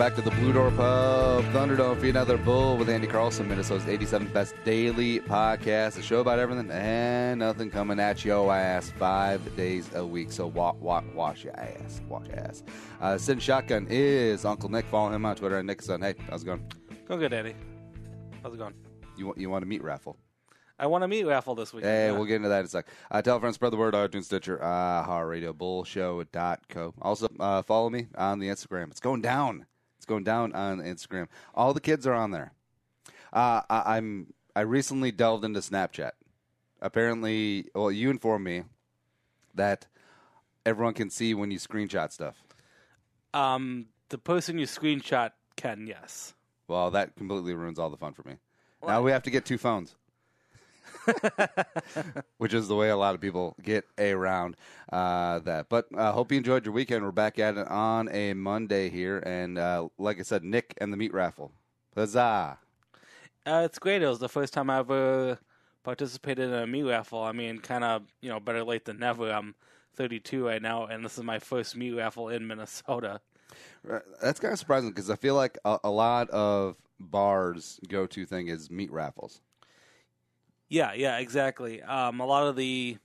back to the Blue Door Pub Thunderdome. Feed another bull with Andy Carlson, Minnesota's 87th best daily podcast. A show about everything and nothing coming at your ass five days a week. So walk, walk, wash your ass, wash your ass. Uh, sitting shotgun is Uncle Nick. Follow him on Twitter at Nickson. Hey, how's it going? Going good, Eddie. How's it going? You want you want to meet raffle? I want to meet raffle this week. Hey, we'll get into that in a sec. Uh, tell a friend, spread the word, iTunes, Stitcher, uh, Radio, Bullshow.co. Also, uh, follow me on the Instagram. It's going down. It's going down on Instagram. All the kids are on there. Uh, I, I'm. I recently delved into Snapchat. Apparently, well, you informed me that everyone can see when you screenshot stuff. Um, the person you screenshot can, yes. Well, that completely ruins all the fun for me. Now we have to get two phones. Which is the way a lot of people get around uh, that. But I uh, hope you enjoyed your weekend. We're back at it on a Monday here. And uh, like I said, Nick and the meat raffle. Huzzah. Uh, it's great. It was the first time I ever participated in a meat raffle. I mean, kind of, you know, better late than never. I'm 32 right now, and this is my first meat raffle in Minnesota. Uh, That's kind of surprising because I feel like a, a lot of bars' go to thing is meat raffles. Yeah, yeah, exactly. Um, a lot of the,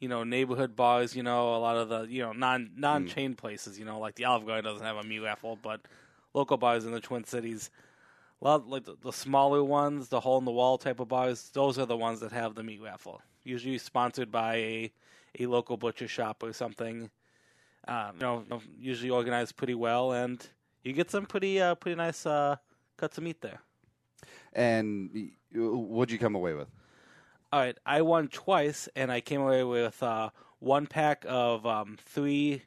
you know, neighborhood bars, you know, a lot of the, you know, non non chain places, you know, like the Olive Garden doesn't have a meat raffle, but local bars in the Twin Cities, a lot like the, the smaller ones, the hole in the wall type of bars, those are the ones that have the meat raffle. Usually sponsored by a a local butcher shop or something. Um, you know, usually organized pretty well, and you get some pretty uh, pretty nice uh, cuts of meat there. And y- what'd you come away with? All right, I won twice, and I came away with uh, one pack of um, three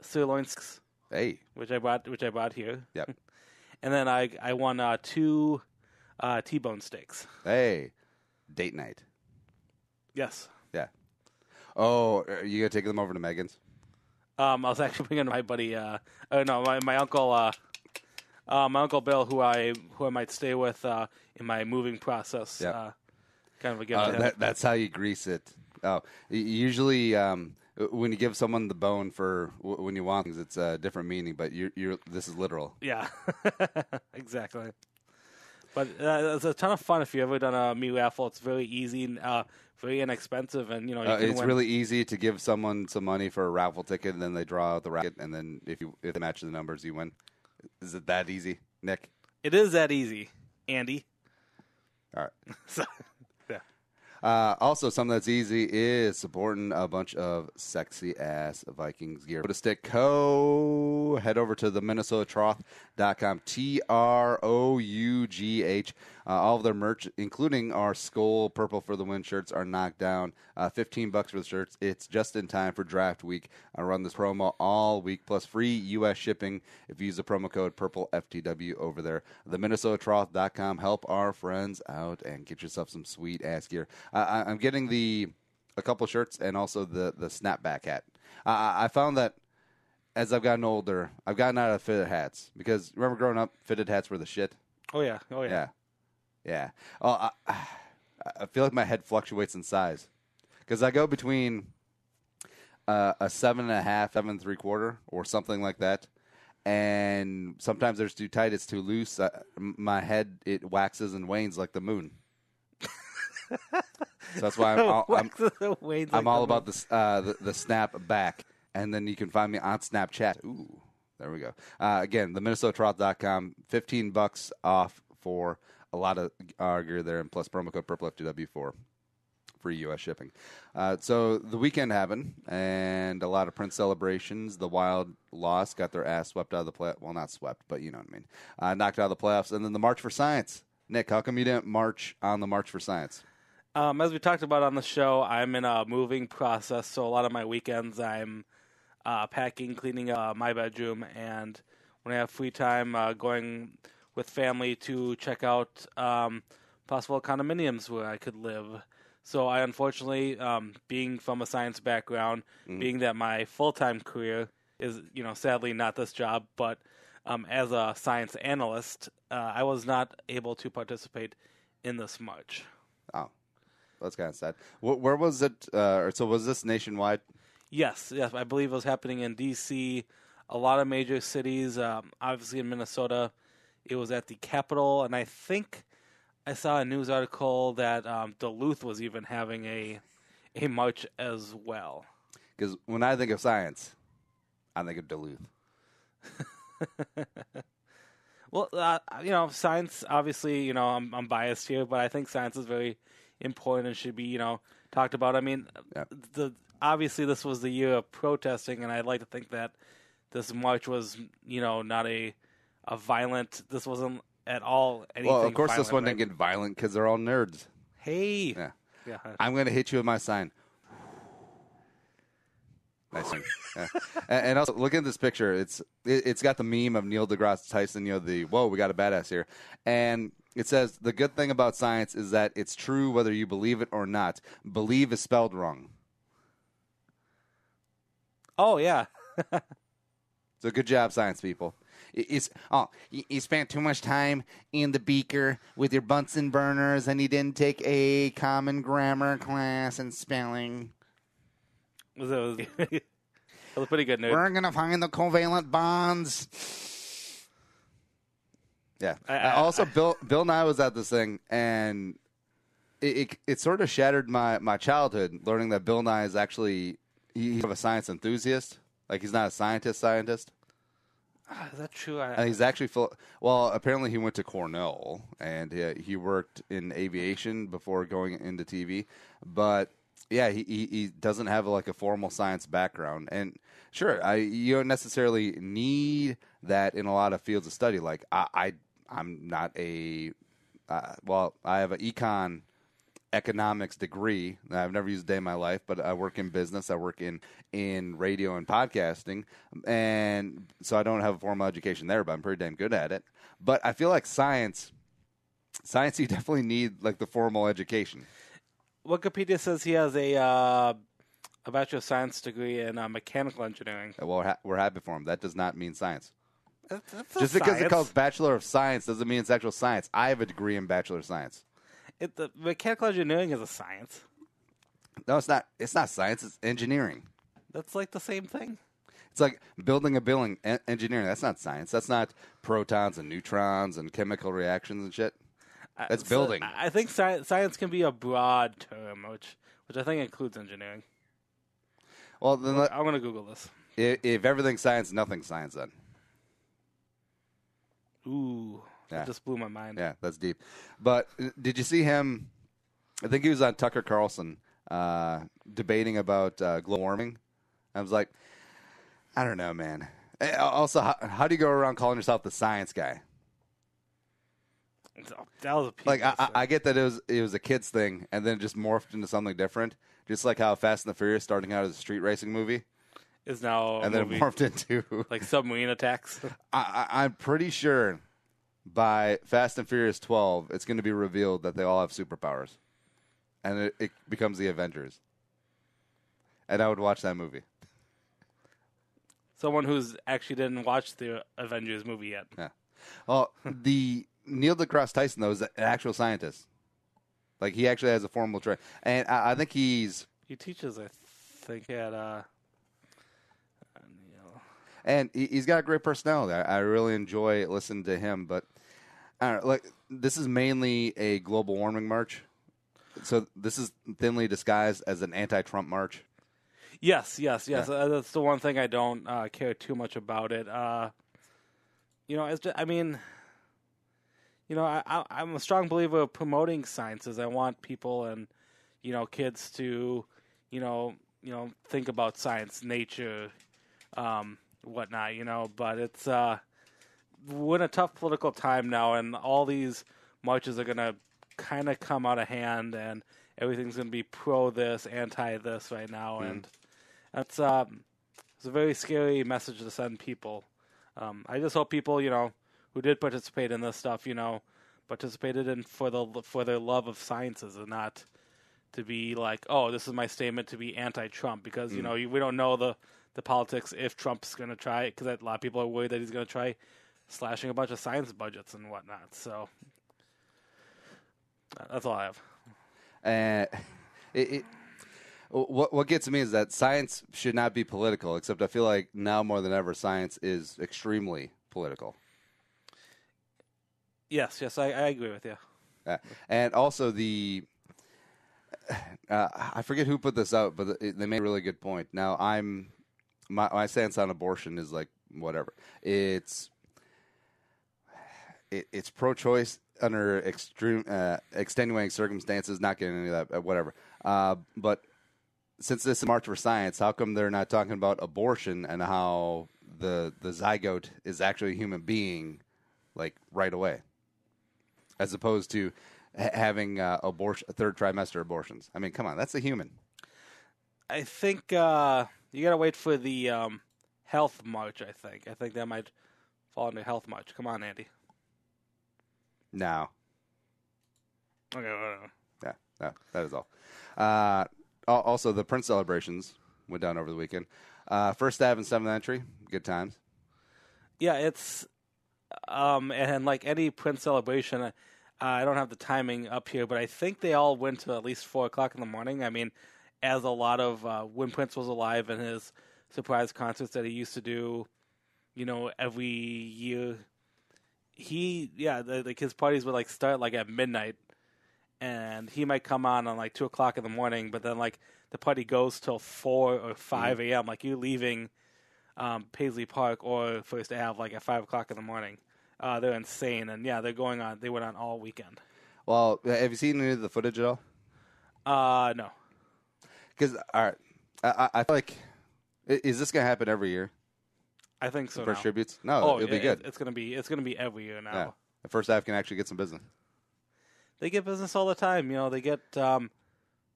sirloins, Hey, which I bought, which I bought here, yep. and then I I won uh, two uh, T-bone steaks. hey, date night. Yes, Yeah. Oh, are you going to take them over to Megan's? um, I was actually bringing my buddy, uh, oh no, my my uncle, uh, uh, my uncle Bill, who I who I might stay with uh, in my moving process. Yeah. Uh, kind of a gift. Uh, that, that's how you grease it. Oh, usually um, when you give someone the bone for w- when you want things, it's a different meaning. But you're, you're this is literal. Yeah, exactly. But uh, it's a ton of fun if you've ever done a meat raffle. It's very easy, and, uh, very inexpensive, and you know you Uh, it's win. really easy to give someone some money for a raffle ticket, and then they draw out the racket, and then if you if they match the numbers, you win. Is it that easy, Nick? It is that easy, Andy. All right. So. Uh, also, something that's easy is supporting a bunch of sexy ass Vikings gear. Go to Stick Co. Head over to the MinnesotaTrough.com. T R O U G H. Uh, all of their merch, including our Skull Purple for the Win shirts, are knocked down. Uh, 15 bucks for the shirts. It's just in time for draft week. I run this promo all week, plus free U.S. shipping if you use the promo code PurpleFTW over there. The MinnesotaTrough.com. Help our friends out and get yourself some sweet ass gear. Uh, I, I'm getting the a couple shirts and also the the snapback hat. Uh, I found that as I've gotten older, I've gotten out of fitted hats because remember growing up, fitted hats were the shit. Oh yeah. Oh yeah. Yeah, yeah. Oh, I, I feel like my head fluctuates in size because I go between uh, a seven and a half, seven and three quarter, or something like that. And sometimes there's too tight, it's too loose. M- my head it waxes and wanes like the moon. so that's why I'm, all, I'm, I'm like all the- about this, uh, the, the snap back. And then you can find me on Snapchat. Ooh, there we go. Uh, again, the MinnesotaTrough.com, 15 bucks off for a lot of our gear there, and plus promo code PurpleFTW for free U.S. shipping. Uh, so the weekend happened, and a lot of Prince celebrations. The Wild lost, got their ass swept out of the play. Well, not swept, but you know what I mean. Uh, knocked out of the playoffs, and then the March for Science. Nick, how come you didn't march on the March for Science? Um, as we talked about on the show, I'm in a moving process, so a lot of my weekends I'm uh, packing, cleaning uh, my bedroom, and when I have free time, uh, going with family to check out um, possible condominiums where I could live. So I unfortunately, um, being from a science background, being that my full time career is, you know, sadly not this job, but um, as a science analyst, uh, I was not able to participate in this march. Oh, that's kind of sad. Wh- where was it? Uh, or so was this nationwide? Yes, yes, I believe it was happening in D.C., a lot of major cities. Um, obviously, in Minnesota, it was at the Capitol, and I think I saw a news article that um, Duluth was even having a a march as well. Because when I think of science, I think of Duluth. Well, uh, you know, science. Obviously, you know, I'm I'm biased here, but I think science is very important and should be, you know, talked about. I mean, the obviously this was the year of protesting, and I'd like to think that this march was, you know, not a a violent. This wasn't at all anything. Well, of course, this one right? didn't get violent because they're all nerds. Hey, Yeah. yeah. I'm going to hit you with my sign. Nice one. Yeah. And, and also, look at this picture. It's it, it's got the meme of Neil deGrasse Tyson. You know the whoa, we got a badass here, and it says the good thing about science is that it's true whether you believe it or not. Believe is spelled wrong. Oh yeah. So good job, science people. It's oh, you spent too much time in the beaker with your Bunsen burners, and you didn't take a common grammar class and spelling. Was it was, it was pretty good news. We're gonna find the covalent bonds. Yeah. I- Uh, I- also, Bill Bill Nye was at this thing, and it, it it sort of shattered my my childhood learning that Bill Nye is actually he- he's a science enthusiast. Like he's not a scientist scientist. Ah, Is that true? I, And he's actually full. Well, apparently he went to Cornell and uh, he worked in aviation before going into TV. But yeah, he, he he doesn't have like a formal science background. And sure, I you don't necessarily need that in a lot of fields of study. Like I, I I'm not a uh, well, I have an econ economics degree. I've never used a day in my life, but I work in business. I work in in radio and podcasting, and so I don't have a formal education there, but I'm pretty damn good at it. But I feel like science, science, you definitely need like the formal education. Wikipedia says he has a uh, a bachelor of science degree in uh, mechanical engineering. Well, we're, ha- we're happy for him. That does not mean science. That's, that's Just because it calls Bachelor of Science doesn't mean it's actual science. I have a degree in Bachelor of Science. It, the mechanical engineering is a science. No, it's not. It's not science. It's engineering. That's like the same thing. It's like building a building, en- engineering. That's not science. That's not protons and neutrons and chemical reactions and shit. I- That's so building. I I think sci- science can be a broad term, which which I think includes engineering. Well, then let, I'm gonna Google this. if, if everything's science, nothing's science. Then, Ooh, Yeah. that just blew my mind. yeah, that's deep. But uh, did you see him? I think he was on Tucker Carlson uh, debating about uh, global warming. I was like, I don't know, man. Also, how, how do you go around calling yourself the science guy? That was a Like, I, I. I get that it was it was a kids thing, and then it just morphed into something different. Just like how Fast and the Furious starting out as a street racing movie, is now and then it morphed into like submarine attacks. I, I, I'm pretty sure by Fast and Furious 12, it's going to be revealed that they all have superpowers, and it, it becomes the Avengers. And I would watch that movie. Someone who's actually didn't watch the Avengers movie yet. Yeah. Well, the Neil deGrasse Tyson though is an actual scientist. Like he actually has a formal training, and I, I think he's He teaches, I think, at uh, and he, he's got a great personality. I, I really enjoy listening to him. But I don't know, like this is mainly a global warming march, so this is thinly disguised as an anti-Trump march. Yes, yes, yes. Uh, that's the one thing I don't uh, care too much about it. Uh, you know, it's just, I mean, you know, I, I, I'm a strong believer of promoting sciences. I want people and you know kids to, you know, you know, think about science, nature, um, whatnot. You know, but it's uh, we're in a tough political time now, and all these marches are gonna kind of come out of hand, and everything's gonna be pro this, anti this right now, and that's um, it's a very scary message to send people. Um, I just hope people, you know, who did participate in this stuff, you know, participated in for the for their love of sciences and not to be like, oh, this is my statement to be anti-Trump because you know we don't know the the politics if Trump's going to try it, because a lot of people are worried that he's going to try slashing a bunch of science budgets and whatnot. So uh, that's all I have. And it, it What what gets me is that science should not be political. Except I feel like now more than ever, science is extremely political. Yes, yes, I, I agree with you. Uh, and also the uh, I forget who put this out, but they made a really good point. Now I'm my my stance on abortion is like whatever. It's it, it's pro-choice under extreme uh, extenuating circumstances. Not getting any of that, uh, whatever. Uh, but since this is March for Science, how come they're not talking about abortion and how the the zygote is actually a human being, like right away, as opposed to ha- having uh, abortion third trimester abortions? I mean, come on, that's a human. I think uh, you got to wait for the um, health march. I think. I think that might fall into health march. Come on, Andy. No. Okay, whatever. Yeah, no, that is all. Uh, also, the Prince celebrations went down over the weekend. Uh, first Ave and seventh entry, good times. Yeah, it's um, and like any Prince celebration, uh, I don't have the timing up here, but I think they all went to at least four o'clock in the morning. I mean, as a lot of uh, when Prince was alive and his surprise concerts that he used to do, you know, every year. He yeah, the, like his parties would like start like at midnight, and he might come on on like two o'clock in the morning, but then like the party goes till four or five a.m. Mm-hmm. Like you leaving um, Paisley Park or First Ave like at five o'clock in the morning. Uh, they're insane, and yeah, they're going on. They went on all weekend. Well, have you seen any of the footage at all? Uh, no. Because all right, I, I feel like is this gonna happen every year? I think so. First now. tributes? No, oh, it'll be good. It's gonna be it's gonna be every year now. Yeah. The First Ave can actually get some business. They get business all the time. You know, they get um,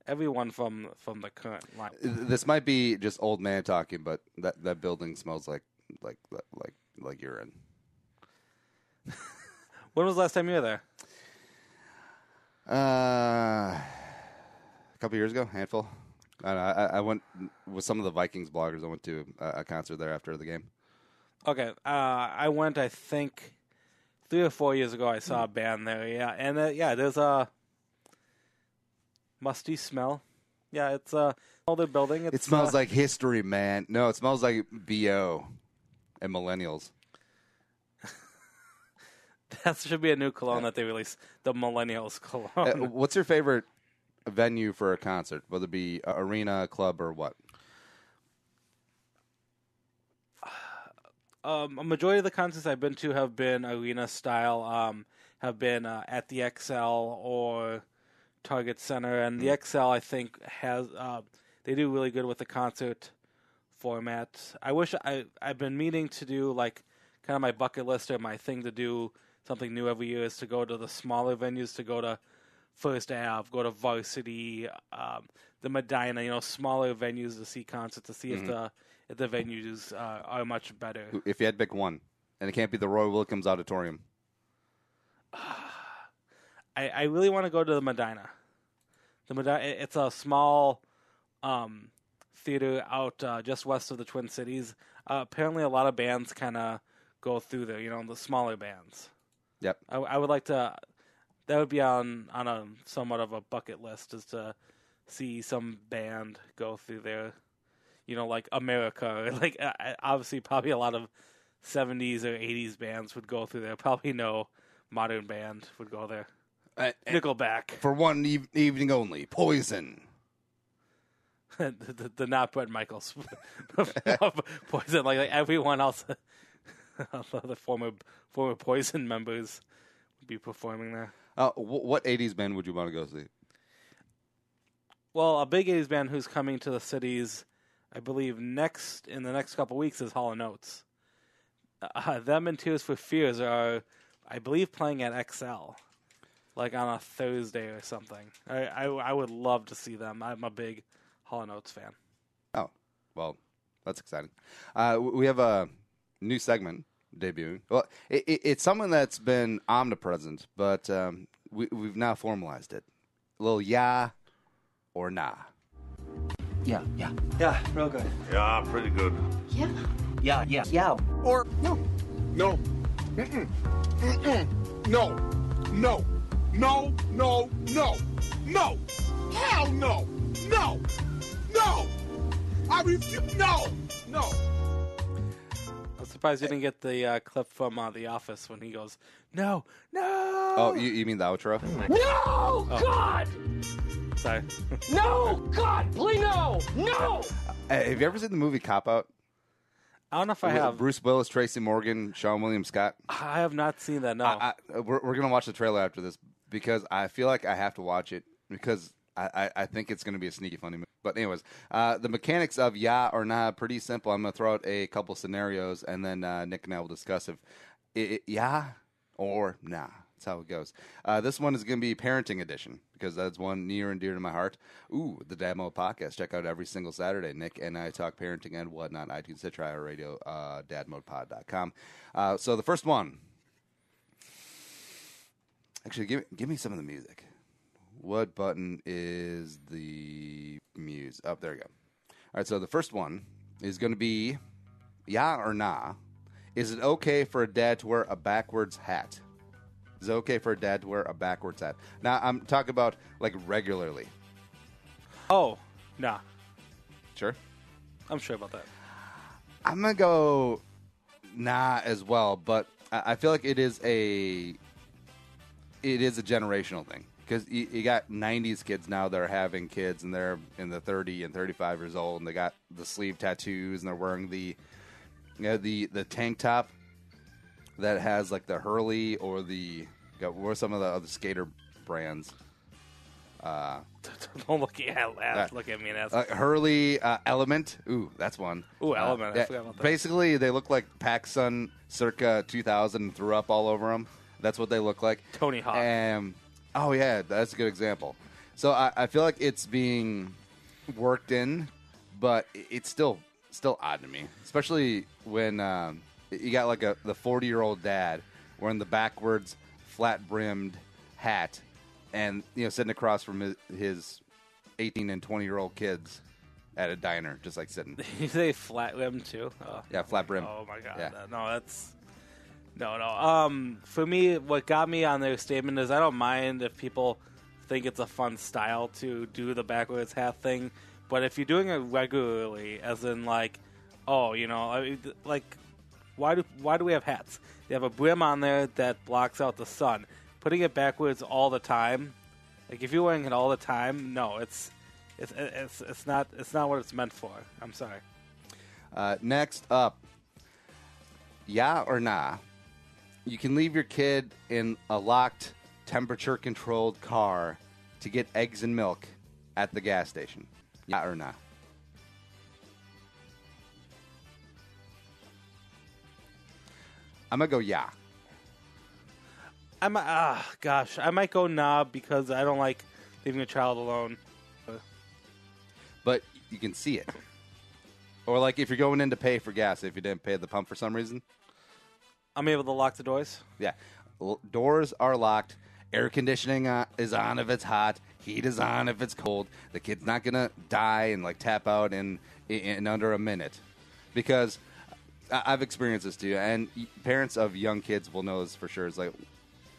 everyone from from the current line. This might be just old man talking, but that that building smells like like like like urine. when was the last time you were there? Uh, a couple years ago, handful. I, I, I went with some of the Vikings bloggers. I went to a, a concert there after the game. Okay, uh, I went. I think three or four years ago. I saw a band there. Yeah, and uh, yeah, there's a musty smell. Yeah, it's a older building. It's, it smells uh, like history, man. No, it smells like bo and millennials. that should be a new cologne that they release. The millennials cologne. Uh, what's your favorite venue for a concert, whether it be arena, club, or what? Um, a majority of the concerts I've been to have been arena style. Um, have been uh, at the Xcel or Target Center, and the mm. Xcel I think has uh, they do really good with the concert format. I wish I I've been meaning to do like kind of my bucket list or my thing to do something new every year is to go to the smaller venues to go to First Ave, go to Varsity, um, the Medina, you know, smaller venues to see concerts to see mm-hmm. if the the venues uh, are much better. If you had to pick one, and it can't be the Roy Wilkins Auditorium. I, I really want to go to the Medina. The Medina, it's a small um, theater out uh, just west of the Twin Cities. Uh, apparently, a lot of bands kind of go through there. You know, the smaller bands. Yep. I, I would like to that would be on on a somewhat of a bucket list is to see some band go through there. You know, like America, like obviously probably a lot of '70s or '80s bands would go through there. Probably no modern band would go there. Uh, Nickelback for one e- evening only. Poison. the, the, the, not Bret Michaels Poison, like, like everyone else, the former former Poison members would be performing there. Uh, what '80s band would you want to go see? Well, a big '80s band who's coming to the cities, I believe next in the next couple weeks is Hall and Oates. Uh, them and Tears for Fears are, I believe, playing at Xcel, like on a Thursday or something. I I, I would love to see them. I'm a big Hall and Oates fan. Oh, well, that's exciting. Uh, we have a new segment debuting. Well, it, it, it's someone that's been omnipresent, but um, we, we've now formalized it. A little yeah or nah. Yeah, yeah. Yeah, real good. Yeah, pretty good. Yeah. Yeah, yeah, yeah. Or no. No. Mm-mm. Mm-mm. No. No. No, no, no. No. Hell no. No. No! I refuse. No! No! I'm surprised you didn't get the uh, clip from uh, The Office when he goes, "No, no." Oh, you, you mean the outro? No! God! Sorry. No! God! Please no! No! Hey, have you ever seen the movie Cop Out? I don't know if I have. Bruce Willis, Tracy Morgan, Seann William Scott. I have not seen that. No. I, I, we're we're gonna watch the trailer after this because I feel like I have to watch it because I, I, I think it's gonna be a sneaky funny movie. But anyways, uh, the mechanics of yeah or nah pretty simple. I'm gonna throw out a couple scenarios and then uh, Nick and I will discuss if it, it- yeah or nah. That's how it goes. Uh, this one is going to be parenting edition because that's one near and dear to my heart. Ooh, the Dad Mode podcast. Check out every single Saturday. Nick and I talk parenting and whatnot. iTunes, Stitcher, Radio, uh, DadModePod.com. Uh, so the first one Actually, give give me some of the music. What button is the muse? Up oh, there you go. All right, so the first one is going to be yeah or nah. Is it okay for a dad to wear a backwards hat? Is it okay for a dad to wear a backwards hat? Now I'm talking about like regularly. oh, nah. Sure. I'm sure about that. I'm gonna go nah as well, but I I feel like it is a it is a generational thing because you, you got '90s kids now that are having kids and they're in the 30 and 35 years old and they got the sleeve tattoos and they're wearing the you know, the the tank top that has like the Hurley or the what are some of the other skater brands? Uh, don't look at That- look at me and ask. uh, Hurley uh, Element. Ooh, that's one. Ooh, Uh, Element, I forgot about that. Basically, they look like PacSun circa 2000 and threw up all over them. That's what they look like. Tony Hawk. Um, oh yeah, that's a good example. So I, I feel like it's being worked in, but it's still still odd to me, especially when um, you got like a the 40 year old dad wearing the backwards flat brimmed hat, and you know sitting across from his, his 18 and 20 year old kids at a diner, just like sitting. you say flat rim too? Oh. Yeah, flat brim. Oh my god, Yeah. no, that's no, no. Um, for me, what got me on their statement is I don't mind if people think it's a fun style to do the backwards hat thing, but if you're doing it regularly, as in like, oh, you know, I mean, like, why do why do we have hats? They have a brim on there that blocks out the sun. Putting it backwards all the time, like if you're wearing it all the time, no, it's it's it's it's not it's not what it's meant for. I'm sorry. Uh, next up, yeah or nah? You can leave your kid in a locked, temperature controlled car to get eggs and milk at the gas station. Yeah or nah? I'm gonna go yeah. I'm ah gosh, I might go nah because I don't like leaving a child alone. but you can see it. Or like if you're going in to pay for gas, if you didn't pay the pump for some reason, I'm able to lock the doors. yeah, L- doors are locked. Air conditioning uh, is on if it's hot. Heat is on if it's cold. The kid's not gonna die and like tap out in in under a minute, because I've experienced this too. And parents of young kids will know this for sure. It's like,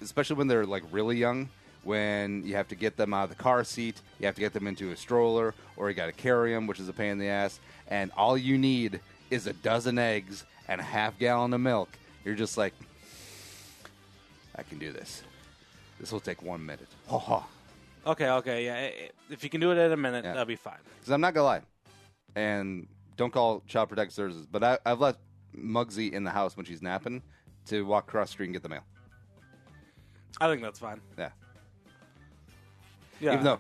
especially when they're like really young, when you have to get them out of the car seat, you have to get them into a stroller, or you got to carry them, which is a pain in the ass. And all you need is a dozen eggs and a half gallon of milk. You're just like, I can do this. This will take one minute. Because Okay, okay, yeah. i- i- If you can do it in a minute, Yeah. that'll be fine. Because I'm not gonna lie, and don't call Child Protective Services, but I, I've left Muggsy in the house when she's napping to walk across the street and get the mail. I think that's fine. Yeah. Yeah. Even though,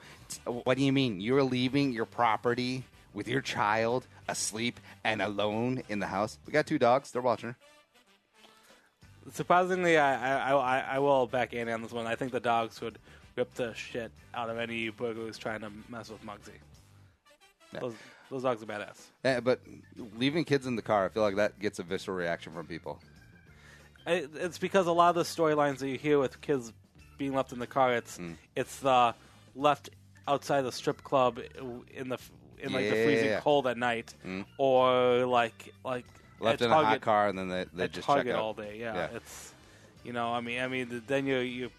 what do you mean? You're leaving your property with your child asleep and alone in the house? We got two dogs. They're watching her. surprisingly, I, I I I will back Andy on this one. I think the dogs would rip the shit out of any burglar who's trying to mess with Muggsy. Yeah. Those those dogs are badass. Eh, but leaving kids in the car, I feel like that gets a visceral reaction from people. I- It's because a lot of the storylines that you hear with kids being left in the car, it's Mm. it's the left outside the strip club in the in like the freezing Yeah. cold at night, Mm. or like like Left at in a hot Target- car, and then they, they at just check Target out. all day. Yeah, Yeah. it's you know, I mean, I mean, then you you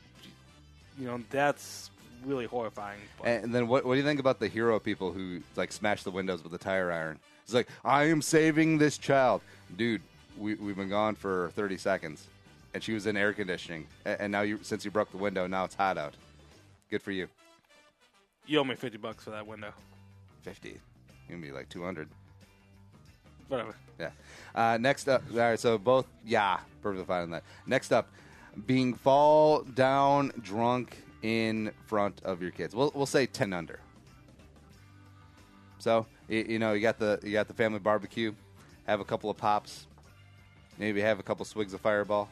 you know that's really horrifying. But And then what, what do you think about the hero people who like smash the windows with a tire iron? It's like I am saving this child, dude. We we've been gone for thirty seconds, and she was in air conditioning, and, and now you since you broke the window, now it's hot out. Good for you. you owe me fifty bucks for that window. Fifty, you can be like two hundred. Whatever. Yeah. Uh, next up, all right. So both, yeah, perfectly fine on that. Next up, being fall down drunk in front of your kids. We'll we'll say ten under. So you, know you got the you got the family barbecue, have a couple of pops, maybe have a couple swigs of Fireball.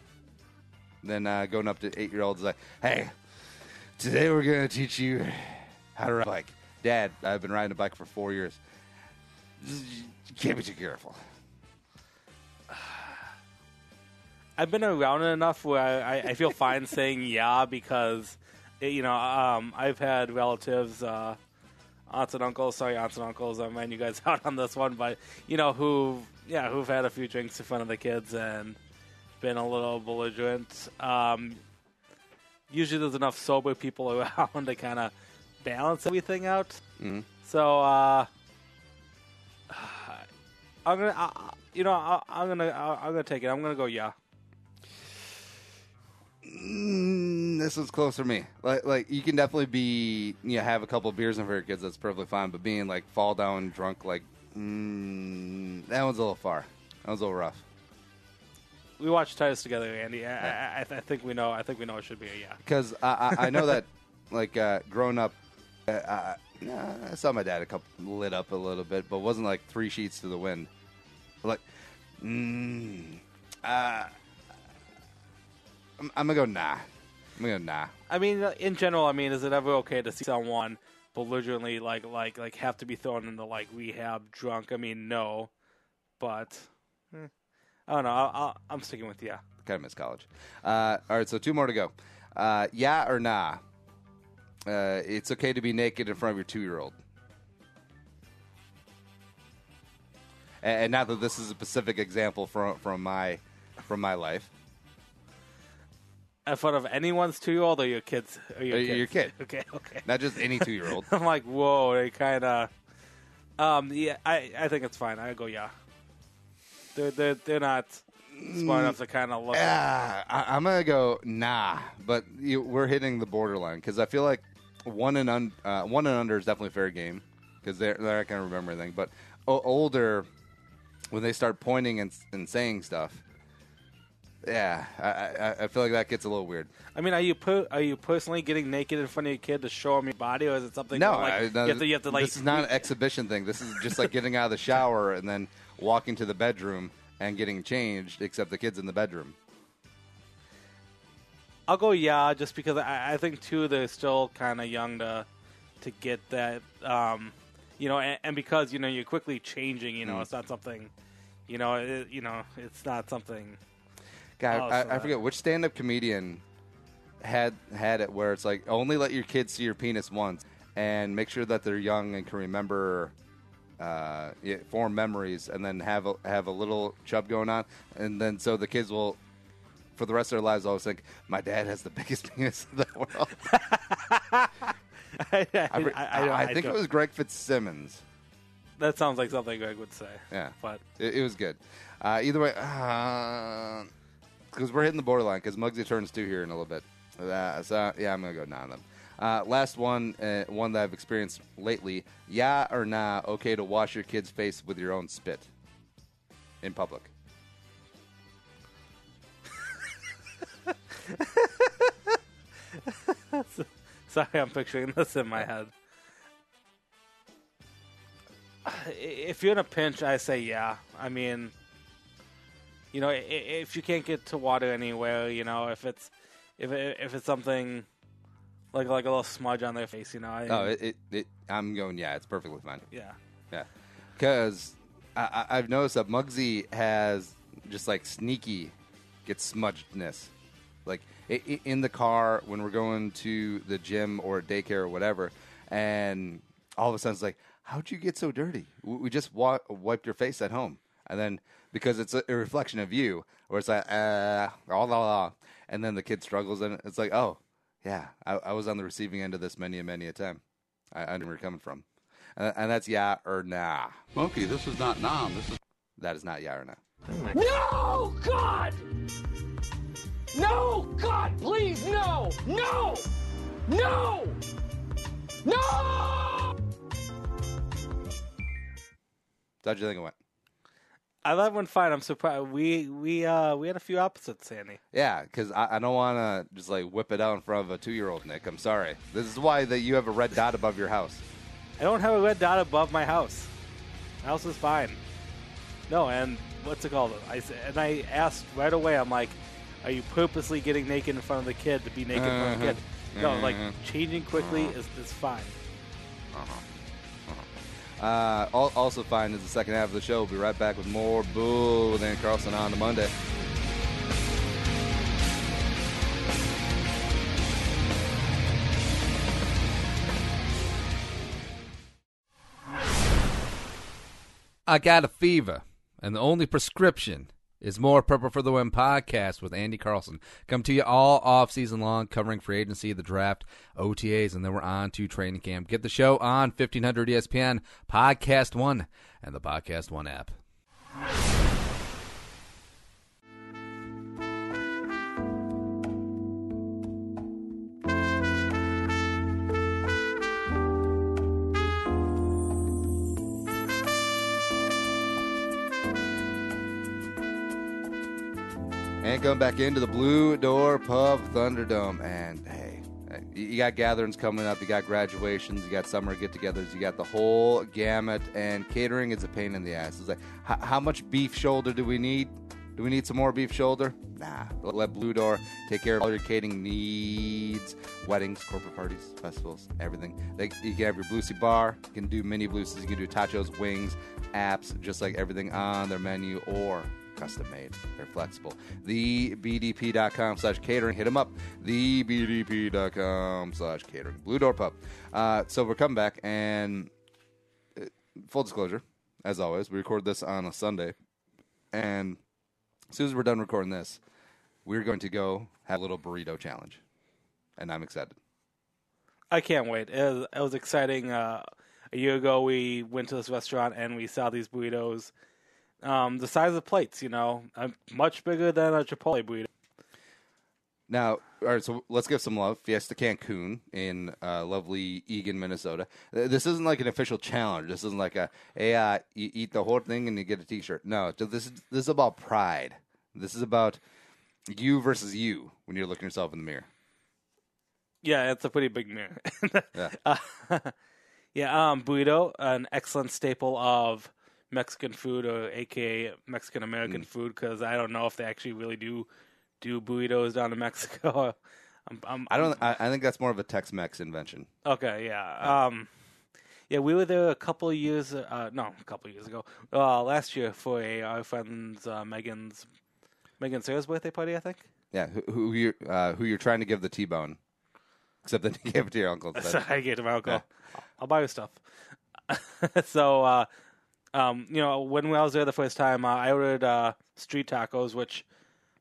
Then uh, going up to eight year olds like, hey, today we're gonna teach you how to ride a bike. Dad, I've been riding a bike for four years. You can't be too careful. I've been around enough where I, I, feel fine saying yeah because, you know, um, I've had relatives, uh, aunts and uncles. Sorry, aunts and uncles. I mind you guys out on this one, but you know who, yeah, who've had a few drinks in front of the kids and been a little belligerent. Um, usually, there's enough sober people around to kind of balance everything out. Mhm. So, uh, I'm gonna, I, I- you know, I, I'm gonna, I, I'm gonna take it. I'm gonna go yeah. Mm, this was close for me. Like, like you can definitely be, you know, have a couple of beers in for your kids. That's perfectly fine. But being like fall down drunk, like, mm, that one's a little far. That was a little rough. We watched Titus together, Andy. I, I, I, I think we know. I think we know it should be a yeah. Because I, I, I know that, like, uh, growing up, uh, uh, I saw my dad a couple lit up a little bit, but wasn't like three sheets to the wind. Like, mm, uh, I'm, I'm gonna go nah. I'm gonna go nah. I mean, in general, I mean, is it ever okay to see someone belligerently like like like have to be thrown into like rehab drunk? I mean, no, but eh, I don't know. I'll, I'm sticking with yeah. kind of miss college. Uh, all right, so two more to go. Uh, yeah or nah? Uh, it's okay to be naked in front of your two-year-old. And, and not that this is a specific example from from my from my life. In front of anyone's two year old or your kids? Or your, Uh, kids? your kid. Okay, okay. Not just any two-year-old. I'm like, whoa, they kind of. Um, yeah, I I think it's fine. I go yeah. They're they're they're not smart enough to kind of look. Ah, I, I'm gonna go nah, but you, we're hitting the borderline because I feel like one and un, uh, one and under is definitely fair game because they're they're not gonna remember anything. But o- older, when they start pointing and, and saying stuff, yeah, I, I, I feel like that gets a little weird. I mean, are you per- are you personally getting naked in front of your kid to show him your body, or is it something? No, where, like, I, no, you have to you have to like. this is not an exhibition thing. This is just like getting out of the shower and then walking to the bedroom and getting changed. Except the kids in the bedroom. I'll go yeah, just because I, I think too they're still kind of young to to get that, um, you know, and, and because you know you're quickly changing. You know, Mm. it's not something, you know, it, you know, it's not something. God, Oh, I, I forget which stand-up comedian had had it where it's like only let your kids see your penis once and make sure that they're young and can remember uh, form memories and then have a, have a little chub going on and then so the kids will for the rest of their lives always think my dad has the biggest penis in the world. I, I, I, I, think it was Greg Fitzsimmons. that sounds like something Greg would say. Yeah, But it, it was good. Uh, either way, because we're hitting the borderline. Because Muggsy turns two here in a little bit. Uh, so yeah, I'm gonna go nah on them. Uh, last one, uh, one that I've experienced lately. Yeah or nah? Okay to wash your kid's face with your own spit in public. Sorry, I'm picturing this in my head. If you're in a pinch, I say yeah. I mean, you know, if you can't get to water anywhere, you know, if it's if it, if it's something like like a little smudge on their face, you know, I, Oh, it, it, it, I'm going. Yeah, it's perfectly fine. yeah. Yeah, because I, I- I've noticed that Muggsy has just like sneaky gets smudgedness, like i- i- in the car when we're going to the gym or daycare or whatever, and all of a sudden it's like, how'd you get so dirty? We we just wa- wiped your face at home, and then because it's a, a reflection of you, where it's like, uh, la la la, and then the kid struggles and it's like, oh, Yeah, I, I was on the receiving end of this many and many a time. I, I know where you're coming from, and, and that's yeah or nah. Smokey, this is not nom. This is That is not yeah or nah. No, God! No, God, please, no! No! No! No! So how'd you think it went? I it went fine. I'm surprised. We we uh we had a few opposites, Sandy. Yeah, because I, I don't want to just like whip it out in front of a two year old, Nick. I'm sorry. This is why that you have a red dot above your house. I don't have a red dot above my house. My house is fine. No, and what's it called? I and I asked right away. I'm like, "Are you purposely getting naked in front of the kid to be naked in front of the kid?" Uh-huh. No, like uh-huh. changing quickly uh-huh. is is fine. Uh, al- also find is the second half of the show. We'll be right back with more Bull with Ann Carlson on the Monday. I got a fever, and the only prescription is more Purple for the Win podcast with Andy Carlson. Come to you all off season long, covering free agency, the draft, OTAs, and then we're on to training camp. Get the show on 1500 ESPN, Podcast One, and the Podcast One app. And going back into the Blue Door Pub Thunderdome. And hey, you- got gatherings coming up, you got graduations, you got summer get togethers, you got the whole gamut. And catering is a pain in the ass. It's like, how, much beef shoulder do we need? Do we need some more beef shoulder? Nah. Let Blue Door take care of all your catering needs weddings, corporate parties, festivals, everything. You can have your Blucy bar, you can do mini Blucys, you can do tachos, wings, apps, just like everything on their menu, or custom made. They're flexible. TheBDP.com slash catering. Hit them up. TheBDP.com slash catering. Blue Door Pub. Uh, so we're coming back, and uh, full disclosure, as always, we record this on a Sunday. And as soon as we're done recording this, we're going to go have a little burrito challenge. And I'm excited. I can't wait. It was, it was exciting. Uh, a year ago, we went to this restaurant and we saw these burritos, um, the size of plates. You know, uh, much bigger than a Chipotle burrito. Now, all right, so let's give some love. Fiesta Cancun in uh, lovely Eagan, Minnesota. This isn't like an official challenge. This isn't like a, hey, uh, you eat the whole thing and you get a T-shirt. No, this is this is about pride. This is about you versus you when you're looking yourself in the mirror. Yeah, it's a pretty big mirror. Yeah. Uh, yeah, um, burrito, an excellent staple of Mexican food, or AKA Mexican Mm. American food, because I don't know if they actually really do do burritos down in Mexico. I'm, I'm, I don't. I, I think that's more of a Tex-Mex invention. Okay, yeah. Um, yeah, we were there a couple of years. Uh, no, a couple of years ago. Uh, last year for a our friend's uh, Megan's Megan Sarah's birthday party, I think. Yeah, who, who you uh, who you're trying to give the T-bone, except that you gave it to your uncle. So. I gave it to my uncle. Yeah. I'll buy you stuff. so, uh, um, you know, when I was there the first time, uh, I ordered uh, street tacos, which,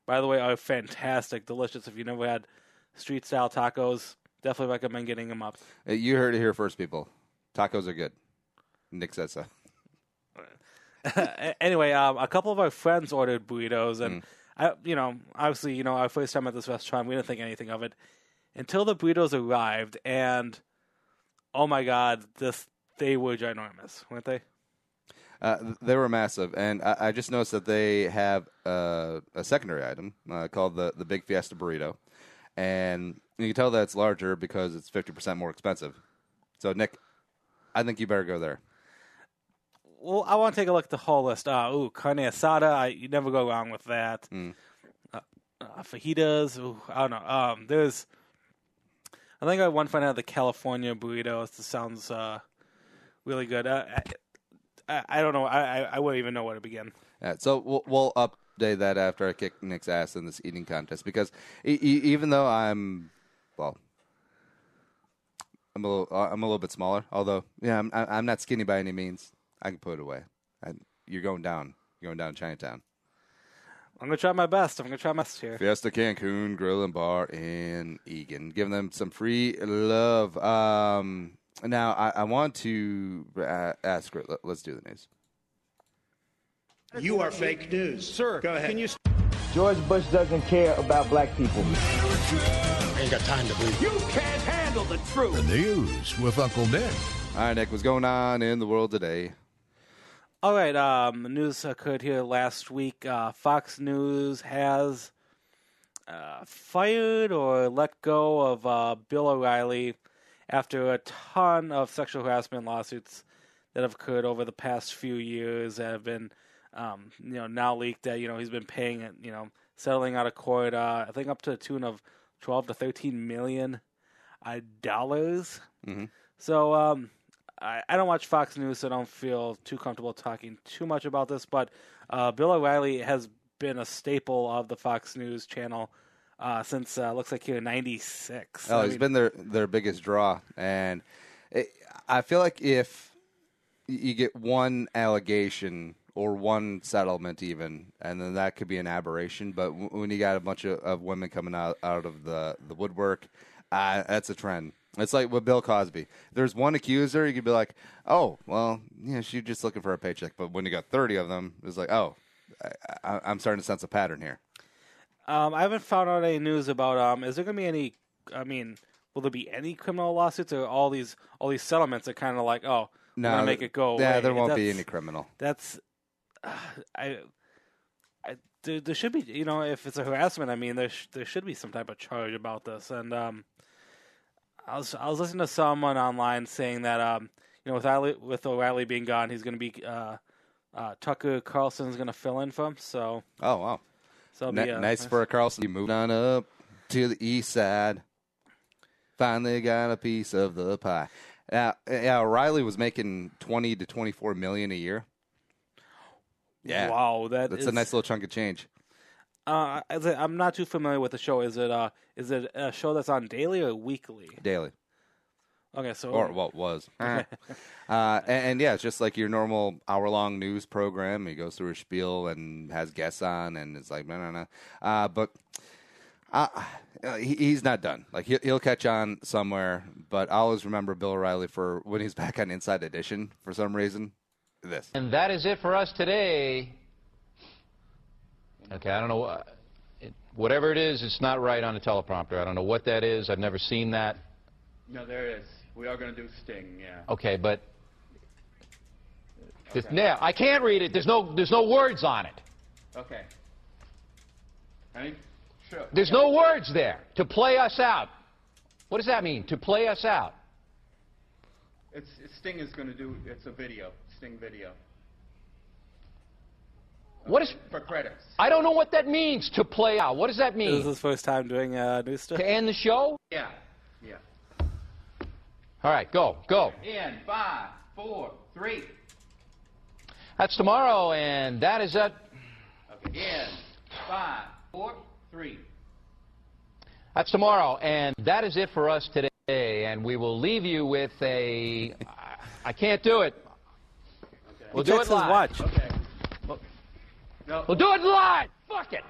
by the way, are fantastic, delicious. If you never had street style tacos, definitely recommend getting them up. Uh, you heard it here first, people. Tacos are good. Nick said so. Anyway, um, a couple of our friends ordered burritos, and I, you know, obviously, you know, our first time at this restaurant, we didn't think anything of it until the burritos arrived, and oh my god, this they were ginormous, weren't they? Uh, they were massive, and I, I just noticed that they have uh, a secondary item uh, called the the Big Fiesta Burrito, and you can tell that it's larger because it's fifty percent more expensive. So, Nick, I think you better go there. Well, I want to take a look at the whole list. Uh, ooh, carne asada. I, you never go wrong with that. Mm. Fajitas. Ooh, I don't know. Um, there's. I think I one find out the California burritos. This sounds uh, really good. Uh, I, I, I don't know. I, I I wouldn't even know where to begin. Yeah, so we'll, we'll update that after I kick Nick's ass in this eating contest because e- e- even though I'm, well, I'm a little, uh, I'm a little bit smaller. Although, yeah, I'm, I'm not skinny by any means. I can put it away. I, you're going down. You're going down to Chinatown. I'm gonna try my best. I'm gonna try my best here. Fiesta Cancun Grill and Bar in Eagan, giving them some free love. Um, now, I, I want to uh, ask. her- let- Let's do the news. You are fake news. Sir, go ahead. Can you George Bush doesn't care about black people. ain't got time to believe. You can't handle the truth. The news with Uncle Nick. All right, Nick, what's going on in the world today? All right, um, the news occurred here last week. Uh, Fox News has uh, fired or let go of uh, Bill O'Reilly after a ton of sexual harassment lawsuits that have occurred over the past few years that have been, um, you know, now leaked that you know he's been paying it, you know, settling out of court. Uh, I think up to the tune of twelve to thirteen million dollars. So um, I, I don't watch Fox News, so I don't feel too comfortable talking too much about this. But uh, Bill O'Reilly has been a staple of the Fox News channel uh, since uh, looks like here '96. Oh, he's been their their biggest draw, and it, I feel like if you get one allegation or one settlement, even, and then that could be an aberration. But w- when you got a bunch of, of women coming out out of the the woodwork, uh, that's a trend. It's like with Bill Cosby. There's one accuser, you could be like, "Oh, well, yeah, she's just looking for a paycheck." But when you got thirty of them, it's like, "Oh, I, I, I'm starting to sense a pattern here." Um, I haven't found out any news about. Um, is there going to be any? I mean, will there be any criminal lawsuits or all these all these settlements are kind of like, oh, No, gonna make it go Yeah, away. there won't be That's- any criminal. That's, uh, I, I there, there should be. You know, if it's a harassment, I mean, there sh- there should be some type of charge about this. And um, I was I was listening to someone online saying that um, you know, with O'Reilly, with O'Reilly being gone, he's going to be uh, uh, Tucker Carlson's going to fill in for him. So Oh wow. So uh, nice for a Carlson. You moved on up to the east side. Finally got a piece of the pie. Now, yeah, O'Reilly was making twenty to twenty-four million a year. Yeah, Wow, that that's is- a nice little chunk of change. Uh, I'm not too familiar with the show. Is it uh, is it a show that's on daily or weekly? daily, Okay, so or well, was. uh, and, and yeah, it's just like your normal hour-long news program. He goes through a spiel and has guests on, and it's like no, no, no. Uh, but uh, uh, he, he's not done. Like he'll, he'll catch on somewhere. But I always remember Bill O'Reilly for when he's back on Inside Edition for some reason. This. And that is it for us today. Okay, I don't know. uh, It, whatever it is, it's not right on the teleprompter. I don't know what that is. I've never seen that. No, there is. We are going to do Sting, yeah. Okay, but this, now I can't read it. There's no there's no words on it. Okay. Ready? Sure. There's no words there to play us out. What does that mean? To play us out? It's, Sting is going to do, it's a video, Sting video. What is? For credits. I don't know what that means. To play out. What does that mean? this is mean? his first time doing uh, new stuff. To end the show? Yeah. Yeah. All right, go go. In five, four, three. That's tomorrow, and that is it. Okay. In five, four, three. That's tomorrow, and that is it for us today. And we will leave you with a. I can't do it. We'll he do it live. watch. Okay. No. We'll do it live. Fuck it.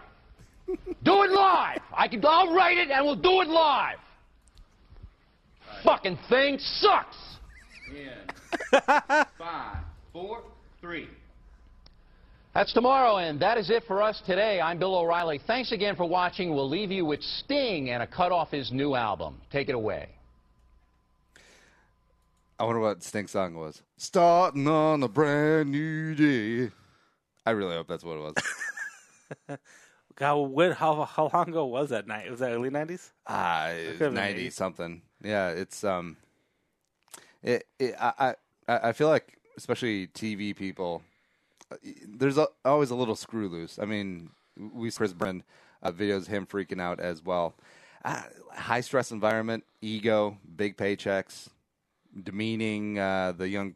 do it live. I can. I'll write it, and we'll do it live. Fucking thing sucks. In five, four, three. That's tomorrow, and that is it for us today. I'm Bill O'Reilly. Thanks again for watching. We'll leave you with Sting and a cut off his new album. Take it away. I wonder what Sting's song was. Starting on a brand new day. I really hope that's what it was. God, when, how how long ago was that night? Was that early '90s? Ah, could've been ninety eight. something. Yeah, it's um, it, it I, I I feel like especially TV people, there's a, always a little screw loose. I mean, we Chris Brennan uh, videos him freaking out as well. Uh, high stress environment, ego, big paychecks, demeaning uh, the young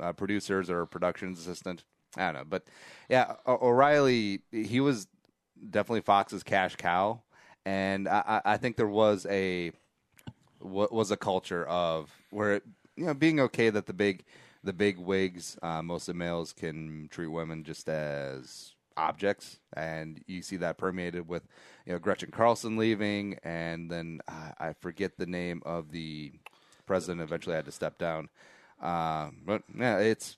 uh, producers or production assistant. I don't know, but yeah, O- O'Reilly he was definitely Fox's cash cow, and I I think there was a wa- was a culture of where it, you know being okay that the big the big wigs, uh, mostly males, can treat women just as objects, and you see that permeated with you know Gretchen Carlson leaving, and then uh, I forget the name of the president. Eventually, had to step down. Uh, but yeah, it's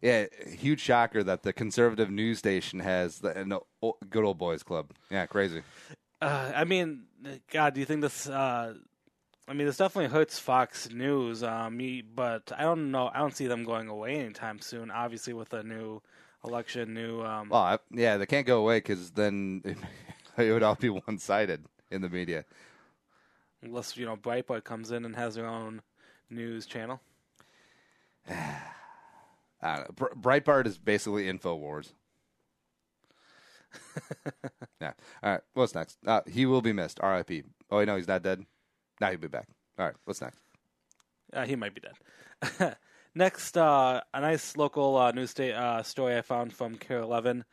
yeah, huge shocker that the conservative news station has the good old boys club. Yeah, crazy. Uh, I mean, God, do you think this? Uh, I mean, this definitely hurts Fox News. Um, me, but I don't know. I don't see them going away anytime soon. Obviously, with a new election, new. Um, Well, I, yeah, they can't go away because then it, it would all be one sided in the media. unless you know Breitbart comes in and has their own news channel. I don't know. Br- Breitbart is basically Infowars. yeah. All right. What's next? Uh, he will be missed. R.I.P. Oh, wait, no, he's not dead. Now he'll be back. All right. What's next? Uh, he might be dead. Next, uh, a nice local uh, news sta- uh, story I found from KARE 11.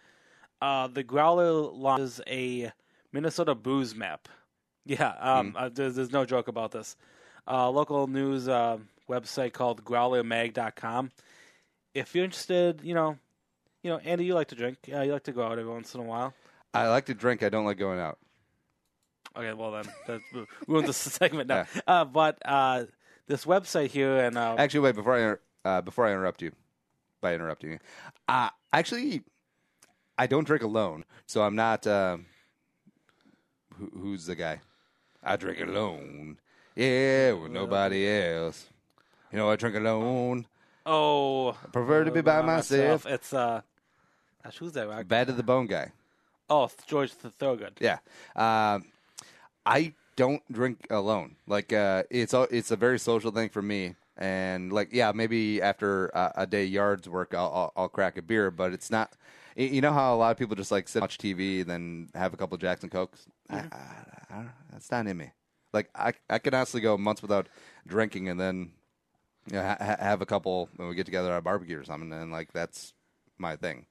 Uh, the Growler launches a Minnesota booze map. Yeah, um, uh, there's, there's no joke about this. Uh, local news uh, website called growlermag.com. If you're interested, you know, you know, Andy, you like to drink. Uh, you like to go out every once in a while. I like to drink. I don't like going out. Okay, well then, that ruins the segment now. Uh, but uh, this website here, and uh, Actually, wait before I inter- uh, before I interrupt you by interrupting you. Uh, actually, I don't drink alone, so I'm not. Uh, who, who's the guy? I drink alone. Yeah, with nobody else. You know, I drink alone. oh, I prefer to be by myself. It's uh, gosh, who's that? Bad to the bone guy. Oh, George the Thorogood. Yeah. Um, I don't drink alone. Like uh, it's a, it's a very social thing for me. And like yeah, maybe after a, a day yards work, I'll, I'll I'll crack a beer, but it's not. You know how a lot of people just like sit watch TV, and then have a couple of Jackson Cokes. I, I, I, that's not in me. Like I I can honestly go months without drinking, and then you know, ha- ha- have a couple when we get together at a barbecue or something, and like that's my thing.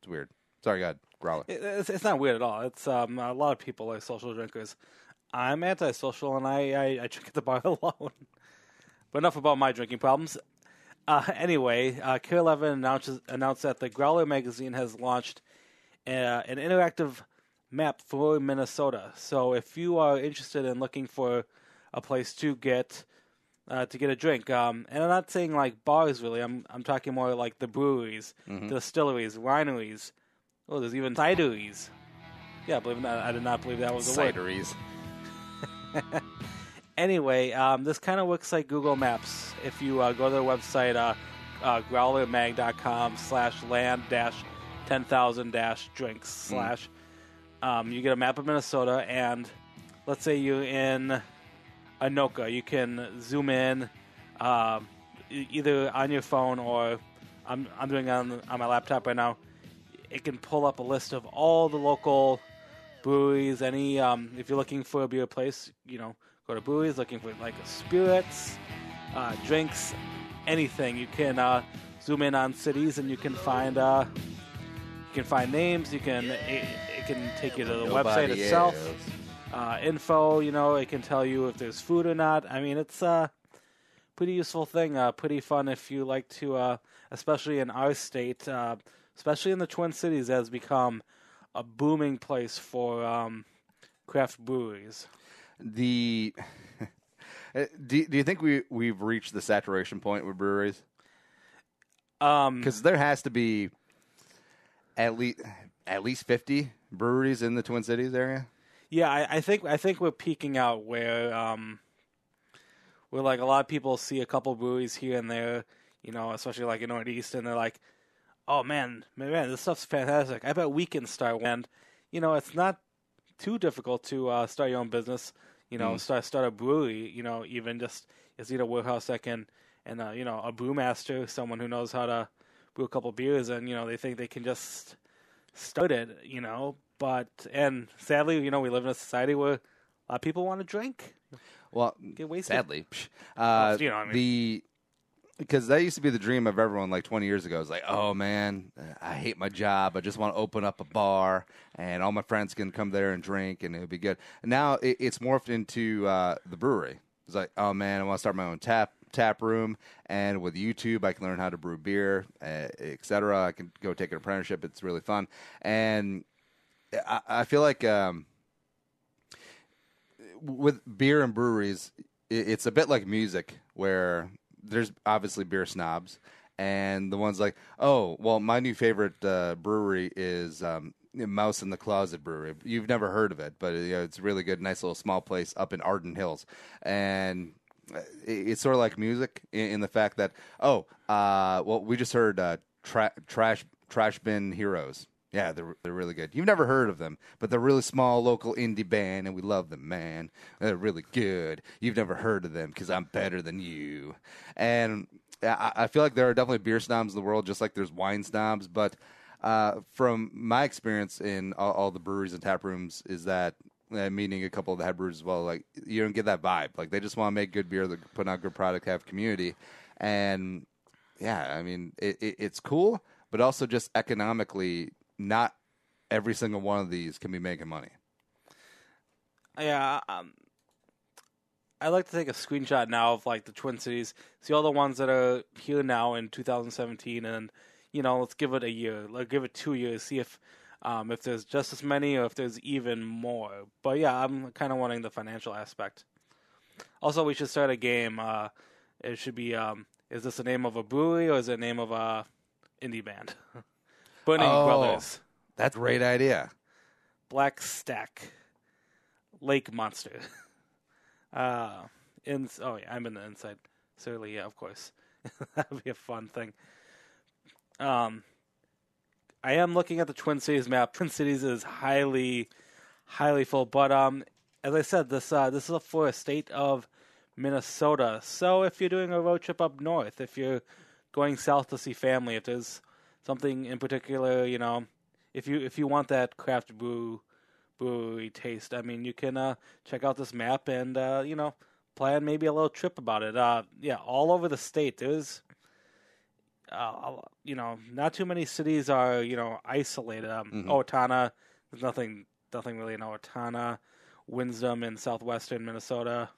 It's weird. Sorry, God, growler. It- It's, it's not weird at all. It's um, a lot of people are social drinkers. I'm antisocial, and I, I, I drink at the bar alone. but enough about my drinking problems. Uh, anyway, uh, KARE 11 announces, announced that the Growler magazine has launched uh, an interactive map for Minnesota. So if you are interested in looking for a place to get uh, to get a drink, um, and I'm not saying like bars really. I'm I'm talking more like the breweries, Mhm. distilleries, wineries. Oh, there's even cideries. Yeah, believe it not, I did not believe that was a word. Cideries. Anyway, um, this kind of looks like Google Maps. If you uh, go to their website, uh, uh, growlermag.com slash land dash 10,000 dash drinks slash, um, you get a map of Minnesota, and let's say you're in Anoka. You can zoom in uh, either on your phone or I'm, I'm doing it on, on my laptop right now. It can pull up a list of all the local breweries. Any um, if you're looking for a beer place, you know, go to breweries looking for like spirits, uh, drinks, anything. You can uh, zoom in on cities and you can find uh, you can find names. You can it, it can take you to the website itself. Uh, info, you know, it can tell you if there's food or not. I mean, it's a pretty useful thing. Uh, pretty fun if you like to, uh, especially in our state, uh, especially in the Twin Cities, has become a booming place for um, craft breweries. the Uh, do, do you think we we've reached the saturation point with breweries? Um, Because there has to be at least at least fifty breweries in the Twin Cities area. Yeah, I, I think I think we're peaking out where um, where like a lot of people see a couple breweries here and there, you know, especially like in Northeast, and they're like, "Oh man, man, this stuff's fantastic. I bet we can start one." And you know, it's not too difficult to uh, start your own business. You know, Mm. start start a brewery. You know, even just is it a warehouse that can and uh, you know a brewmaster, someone who knows how to brew a couple beers, and you know they think they can just start it. You know, but and sadly, you know, we live in a society where a lot of people want to drink. Well, Get wasted. sadly, uh, you know, I mean- the because that used to be the dream of everyone like 20 years ago. It's like, oh man, I hate my job. I just want to open up a bar and all my friends can come there and drink and it'll be good. Now it, it's morphed into uh, the brewery. It's like, oh man, I want to start my own tap tap room, and with YouTube, I can learn how to brew beer, uh, etc. I can go take an apprenticeship. It's really fun, and I, I feel like um, with beer and breweries, it, it's a bit like music, where there's obviously beer snobs, and the ones like, oh, well, my new favorite uh, brewery is. Um, Mouse in the Closet Brewery. You've never heard of it, but you know, it's really good, nice little small place up in Arden Hills, and it's sort of like music in, in the fact that oh, uh, well, we just heard uh, tra- trash trash bin heroes. Yeah, they're they're really good. You've never heard of them, but they're really small local indie band, and we love them, man. They're really good. You've never heard of them because I'm better than you, and I, I feel like there are definitely beer snobs in the world, just like there's wine snobs, but uh, from my experience in all, all, the breweries and tap rooms is that uh, meeting a couple of the head brewers as well, like you don't get that vibe. Like they just want to make good beer, they put out good product, have community, and yeah, I mean it, it, it's cool, but also just economically, not every single one of these can be making money. Yeah, um, I like to take a screenshot now of like the Twin Cities, see all the ones that are here now in 2017, and you know, let's give it a year, let's give it two years, see if um, if there's just as many or if there's even more. But yeah, I'm kind of wanting the financial aspect. Also, we should start a game. Uh, it should be um, is this the name of a brewery or is it the name of a indie band? Burning oh, Brothers. That's a great idea. Black Stack. Lake Monster. uh, in, oh yeah, I'm in the inside. Certainly, yeah, of course. that would be a fun thing. Um, I am looking at the Twin Cities map. Twin Cities is highly, highly full. But um, as I said, this uh, this is for a state of Minnesota. So if you're doing a road trip up north, if you're going south to see family, if there's something in particular, you know, if you if you want that craft brew brewery taste, I mean, you can uh, check out this map and uh, you know plan maybe a little trip about it. Uh, yeah, all over the state. There's uh, you know, not too many cities are you know isolated. Um, mm-hmm. Owatonna, there's nothing, nothing really in Owatonna. Windom in southwestern Minnesota,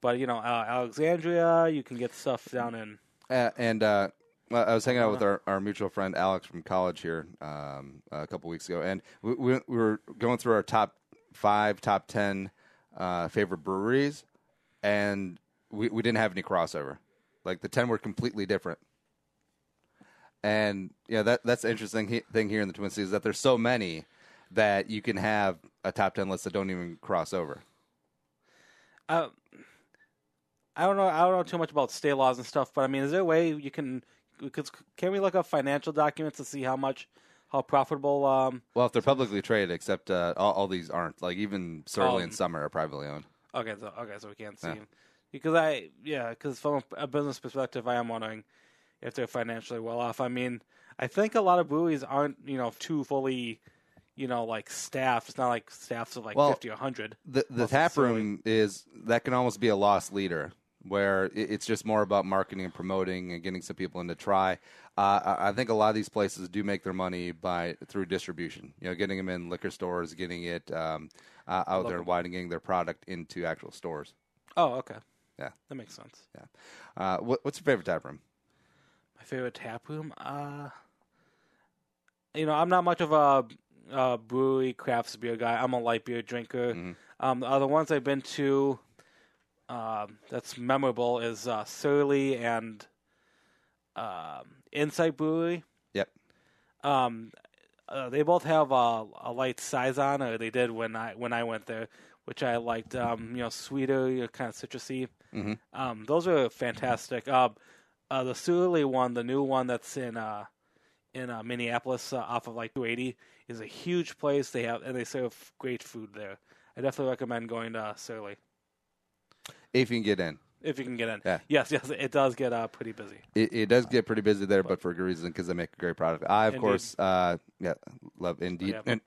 but you know uh, Alexandria, you can get stuff down in. Uh, and uh, I was hanging out with our, our mutual friend Alex from college here um, a couple weeks ago, and we, we, we, were going through our top five, top ten uh, favorite breweries, and we, we didn't have any crossover. Like the ten were completely different. And yeah, that that's the interesting he- thing here in the Twin Cities that there's so many that you can have a top ten list that don't even cross over. Uh, I don't know. I don't know too much about state laws and stuff, but I mean, is there a way you can? Because can we look up financial documents to see how much, how profitable? Um, well, if they're publicly traded, except uh, all, all, these aren't. Like even Surly um, and Summit are privately owned. Okay, so okay, so we can't see yeah. because I yeah, because from a business perspective, I am wondering if they're financially well off. I mean, I think a lot of breweries aren't, you know, too fully, you know, like staff. It's not like staffs of like well, 50 or 100. The, the tap room is, that can almost be a lost leader where it's just more about marketing and promoting and getting some people in to try. Uh, I think a lot of these places do make their money by through distribution. You know, getting them in liquor stores, getting it um, uh, out there, and widening their product into actual stores. Oh, okay. Yeah, that makes sense. Yeah. Uh, what, what's your favorite tap room? My favorite tap room? Uh, you know, I'm not much of a, a brewery crafts beer guy. I'm a light beer drinker. Mm-hmm. Um, the other ones I've been to uh, that's memorable is uh, Surly and uh, Insight Brewery. Yep. Um, uh, they both have a, a light saison, or they did when I when I went there, which I liked. Um, you know, sweeter, you know, kind of citrusy. Mm-hmm. Um, those are fantastic. Uh, uh, the Surly one, the new one that's in uh, in uh, Minneapolis uh, off of like 280, is a huge place. They have and they serve great food there. I definitely recommend going to Surly. If you can get in. If you can get in. Yeah. Yes, yes, it does get uh, pretty busy. It, it does get pretty busy there, but, but for a good reason because they make a great product. I, of Indeed. course, uh, yeah, love Indeed. Yeah, and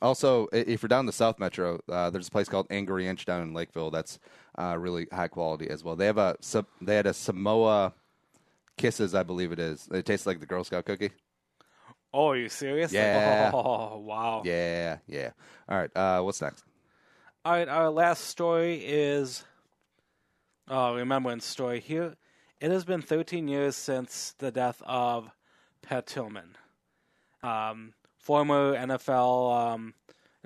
also, if you're down the South Metro, uh, there's a place called Angry Inch down in Lakeville that's uh, really high quality as well. They have a they had a Samoa Kisses, I believe it is. It tastes like the Girl Scout cookie. Oh, are you serious? Yeah. Oh, wow. Yeah, yeah. All right. Uh, what's next? All right. Our last story is. Oh, remembrance story here. it has been 13 years since the death of Pat Tillman, um, former NFL um,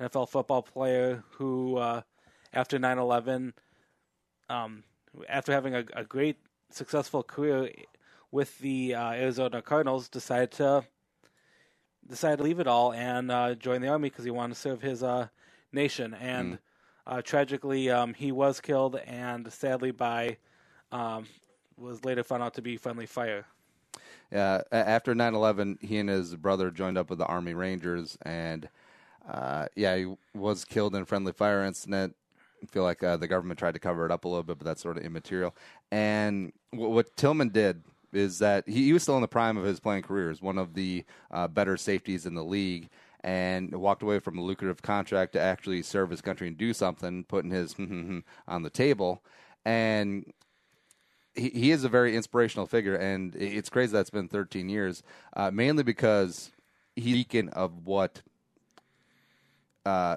NFL football player who, uh, after 9/11, um, after having a, a, great successful career with the uh, Arizona Cardinals, decided to decided to leave it all and uh, join the army because he wanted to serve his uh, nation. And mm. Uh, tragically, um, he was killed, and sadly, by um, was later found out to be friendly fire. Yeah, after 9/11, he and his brother joined up with the Army Rangers, and uh, yeah, he was killed in a friendly fire incident. I feel like uh, the government tried to cover it up a little bit, but that's sort of immaterial. And w- what Tillman did is that he, he, was still in the prime of his playing career, as one of the uh, better safeties in the league, and walked away from a lucrative contract to actually serve his country and do something, putting his on the table. And he, he is a very inspirational figure, and it's crazy that it's been 13 years, uh, mainly because he's beacon of what uh,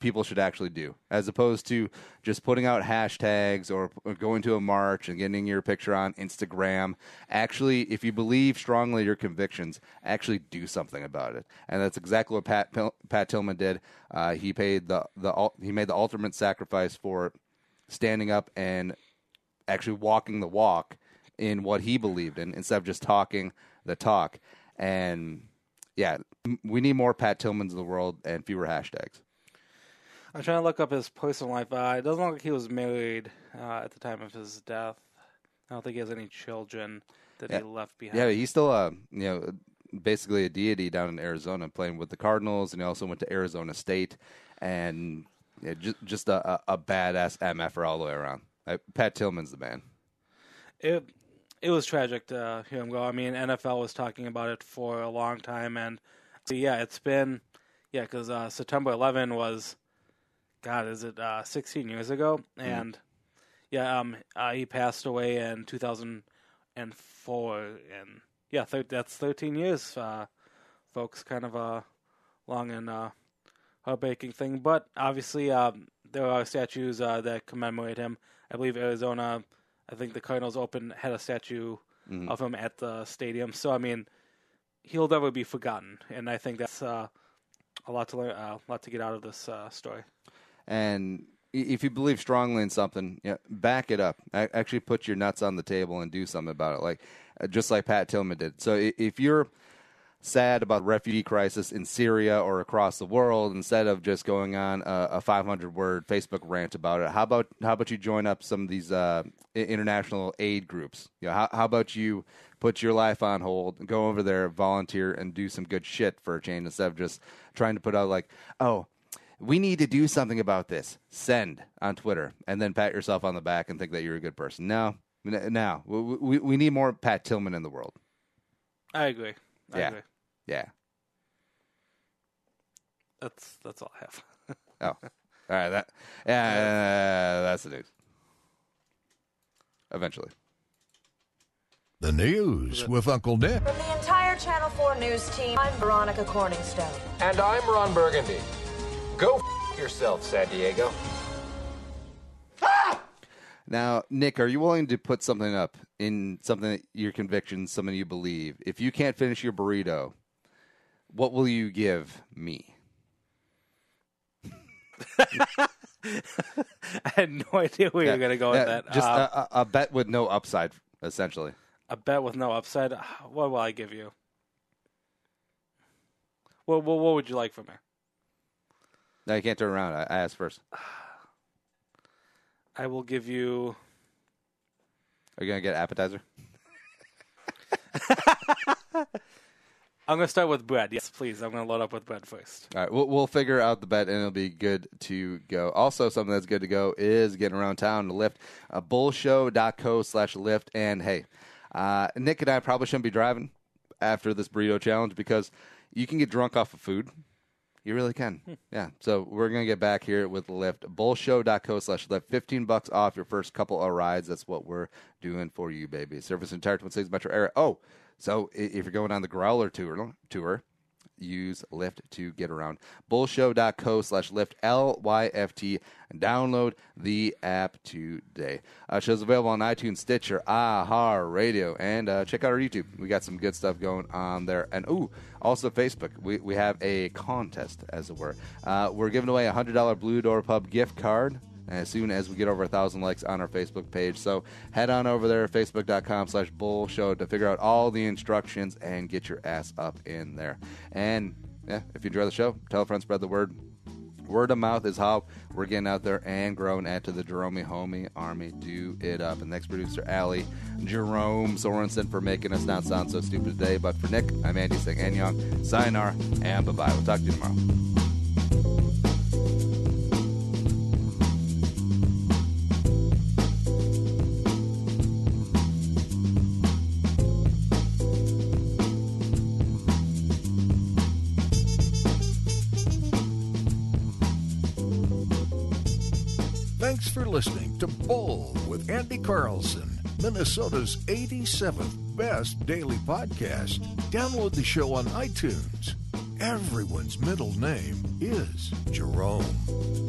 people should actually do, as opposed to just putting out hashtags or going to a march and getting your picture on Instagram. Actually, if you believe strongly your convictions, actually do something about it, and that's exactly what Pat Pat Tillman did. Uh, he paid the the he made the ultimate sacrifice for standing up and actually walking the walk in what he believed in instead of just talking the talk. And yeah, we need more Pat Tillmans in the world and fewer hashtags. I'm trying to look up his personal life. Uh, it doesn't look like he was married uh, at the time of his death. I don't think he has any children that yeah. he left behind. Yeah, he's still a you know basically a deity down in Arizona, playing with the Cardinals, and he also went to Arizona State, and yeah, just just a, a, badass mf'er all the way around. Pat Tillman's the man. It it was tragic to hear him go. I mean, NFL was talking about it for a long time, and yeah, it's been yeah, because uh, September 11 was, God, is it uh, 16 years ago? Mm. And yeah, um, uh, he passed away in 2004, and yeah, thir- that's 13 years, uh, folks. Kind of a long and uh, heartbreaking thing, but obviously, um, there are statues uh, that commemorate him. I believe Arizona, I think the Cardinals open had a statue mm-hmm. of him at the stadium. So I mean, he'll never be forgotten, and I think that's uh, a lot to learn, uh, a lot to get out of this uh, story. And if you believe strongly in something, you know, back it up. Actually, put your nuts on the table and do something about it, like uh, just like Pat Tillman did. So if you're sad about the refugee crisis in Syria or across the world instead of just going on a, a 500 word Facebook rant about it. How about how about you join up some of these uh, international aid groups? You know, how, how about you put your life on hold, go over there, volunteer, and do some good shit for a change instead of just trying to put out like, oh. We need to do something about this. Send on Twitter, and then pat yourself on the back and think that you're a good person. No, now we, we, we need more Pat Tillman in the world. I agree. I yeah. Agree. Yeah. That's that's all I have. oh, all right. That yeah, uh, that's the news. Eventually. The news with Uncle Nick. From the entire Channel 4 news team, I'm Veronica Corningstone. And I'm Ron Burgundy. Go f- yourself, San Diego. Ah! Now, Nick, are you willing to put something up in something that your convictions, something you believe? If you can't finish your burrito, what will you give me? I had no idea where yeah, you were going to go with that. Just uh, a, a, bet with no upside, essentially. A bet with no upside. What will I give you? What what, what would you like from me? No, you can't turn around. I, I asked first. I will give you. Are you gonna get appetizer? I'm going to start with bread. Yes, please. I'm going to load up with bread first. All right, we'll, we'll figure out the bet, and it'll be good to go. Also, something that's good to go is getting around town to Lyft. Uh, bullshow.co slash Lyft. And hey, uh, Nick and I probably shouldn't be driving after this burrito challenge because you can get drunk off of food. You really can. Hmm. Yeah. So we're going to get back here with Lyft. Bullshow.co slash Lyft. 15 bucks off your first couple of rides. That's what we're doing for you, baby. Service entire Twin Cities metro area. Oh, so if you're going on the Growler tour, tour, use Lyft to get around. Bullshow.co slash Lyft, L Y F T. Download the app today. Uh, show's available on iTunes, Stitcher, AHA Radio, and uh, check out our YouTube. We got some good stuff going on there. And ooh, also Facebook. We, we have a contest, as it were. Uh, we're giving away a $100 Blue Door Pub gift card as soon as we get over a thousand likes on our Facebook page. So head on over there, facebook.com slash bull show to figure out all the instructions and get your ass up in there. And yeah, if you enjoy the show, tell a friend, spread the word. Word of mouth is how we're getting out there and growing. Add to the Jerome Homie Army. Do it up. And next producer, Allie Jerome Sorensen, for making us not sound so stupid today. But for Nick, I'm Andy saying Anyong, sayonara, and bye bye. We'll talk to you tomorrow. Listening to Bull with Andy Carlson, Minnesota's 87th best daily podcast. Download the show on iTunes. Everyone's middle name is Jerome.